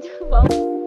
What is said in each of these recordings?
就帮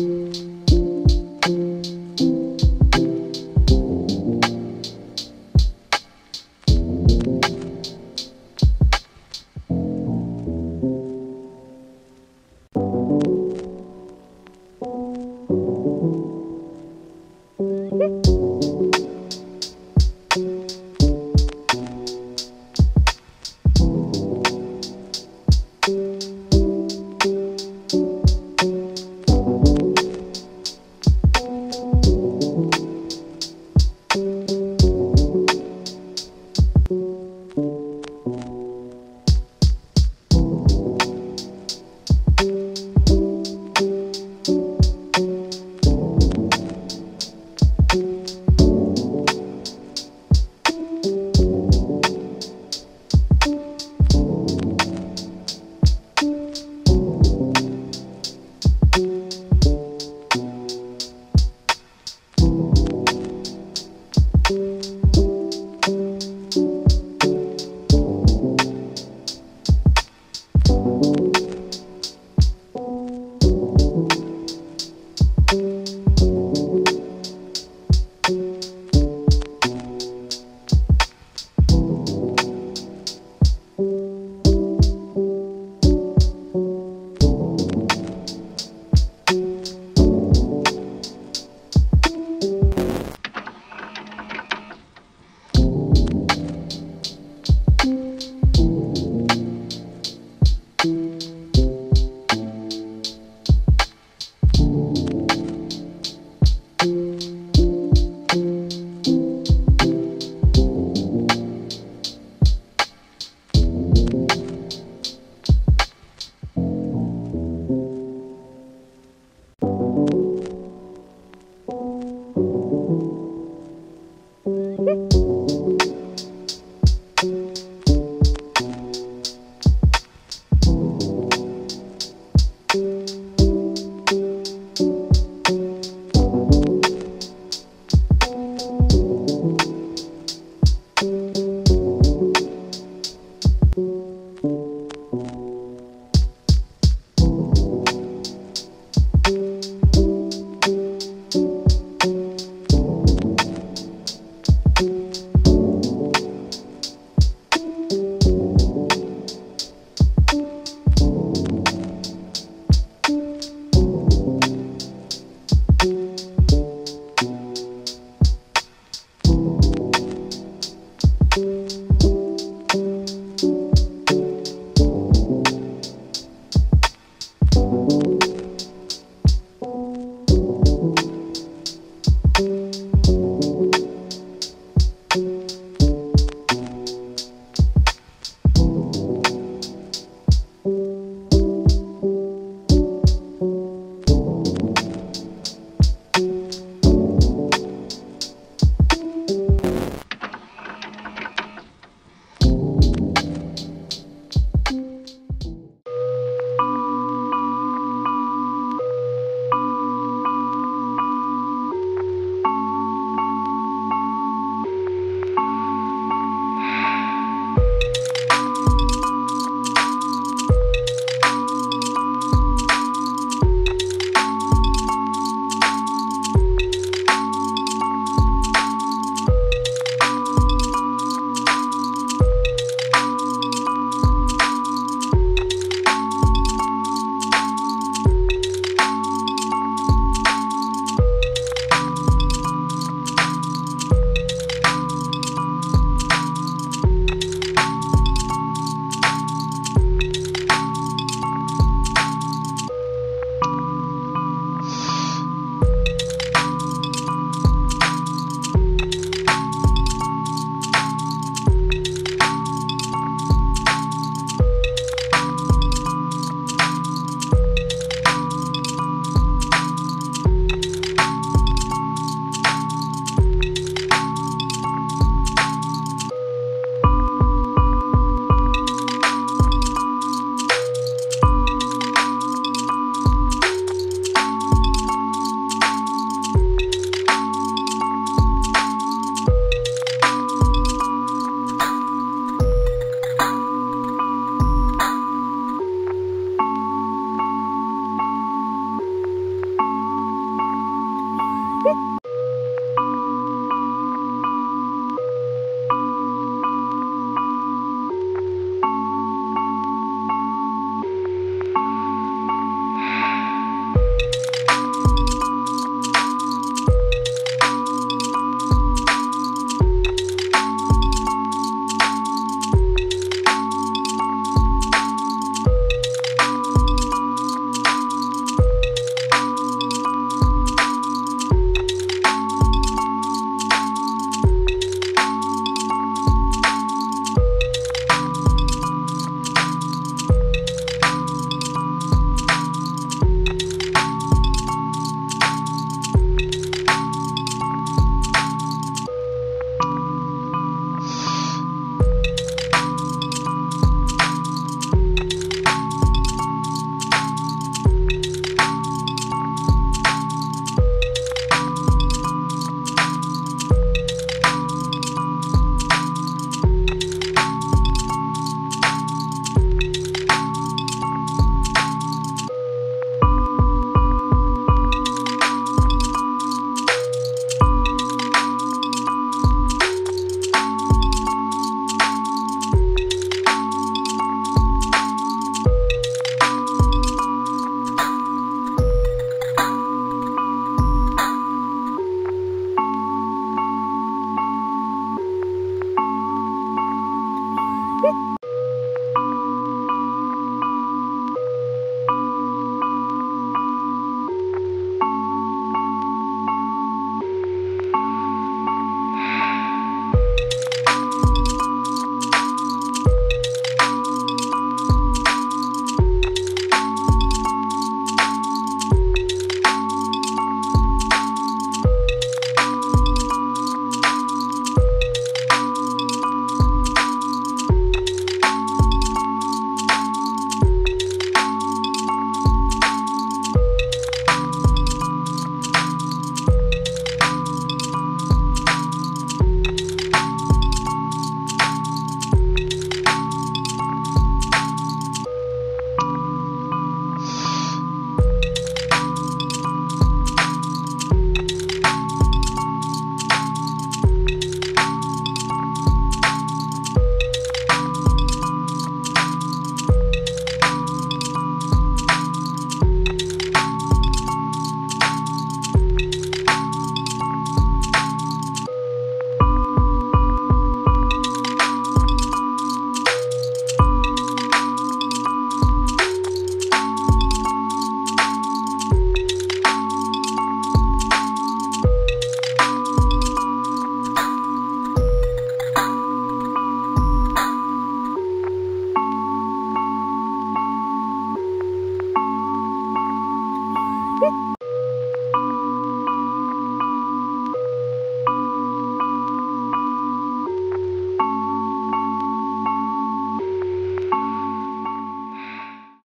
Música